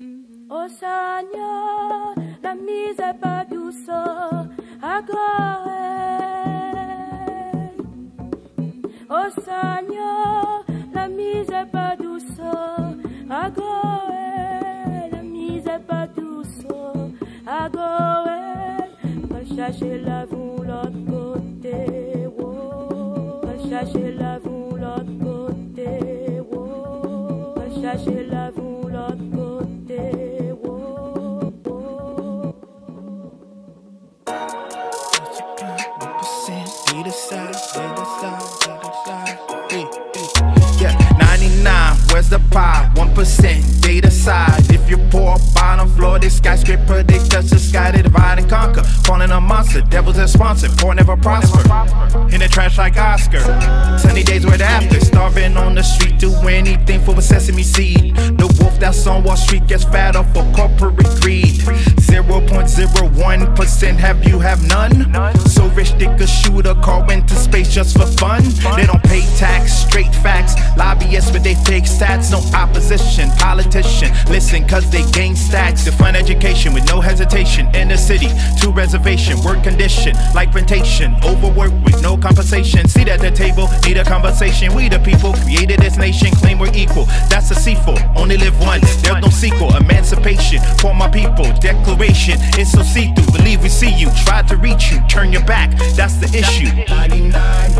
Oh Seigneur, la mise est pas douce à. Oh Seigneur, la mise est pas douce à. La mise est pas douce à. Va chercher la vous l'autre côté. Va chercher la vous l'autre côté. Va chercher la vous l'autre côté. Yeah, 99, where's the pie? 1% data side. If you're poor, bottom floor, this skyscraper, they touch the sky, they divide and conquer. Calling a monster, devils are sponsored, poor never prosper. In the trash like Oscar. Sunny days where the after, starving on the street, anything for a sesame seed. The wolf that's on Wall Street gets fatter for corporate greed. 0.01% have you have none? So rich they could shoot a car into space just for fun. They don't pay tax, straight facts. Lobbyists with they fake stats, no opposition. Politician, listen, cause they gain stacks. To fund education with no hesitation. In the city, to reservation, work condition, like plantation. Overwork with no compensation. Seat at the table, need a conversation. We the people created this nation, claim we're equal. That's a sequel, only live once. There's no sequel. Emancipation for my people. Declaration, it's so see through. Believe we see you. Try to reach you, turn your back. That's the issue. 99,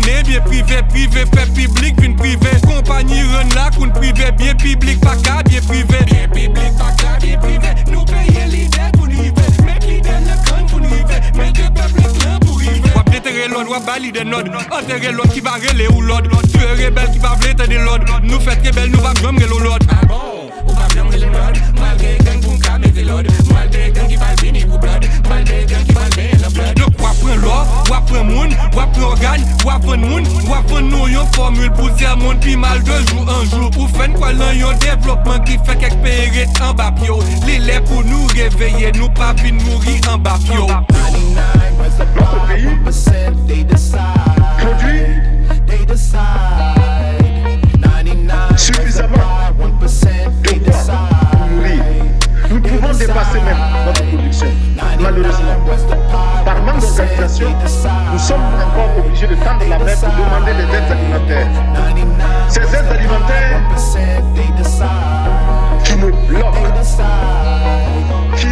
toune Bien prive, prive, fe publik, vin prive Kompanyi ren la koun prive Bien publik, pa ka bien prive Bien publik, pa ka bien prive Nou peye lider pou nive Mek lider le kan pou nive Mek le peplik lan pou rive Wap detere lod, wap bali de nod Entere lod ki va rele ou lod Tu e rebel ki va vle te de lod Nou fet rebel, nou va gomre lo lod prend organe, wap prend moun, wap prend nou yon formule pour dire moun pi mal de jour en jour. Ou fin quoi lan yon développement qui fait quelques péré en bas pio. L'île pour nous réveiller, nous pas vin mourir en bas pio. 99, where's the pie? 1% they decide. They decide. 99, Suffisamment where's the pie? 1% they de bois pour decide. Nous pouvons dépasser même notre production. Malheureusement, par manque d'organisation, nous sommes encore obligés de tendre la main pour demander des aides alimentaires. Ces aides alimentaires qui nous bloquent, qui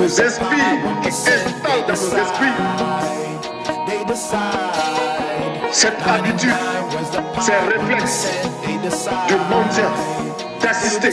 nous inspirent, qui installent dans nos esprits. Cette habitude, ces réflexes de mendiant, d'assister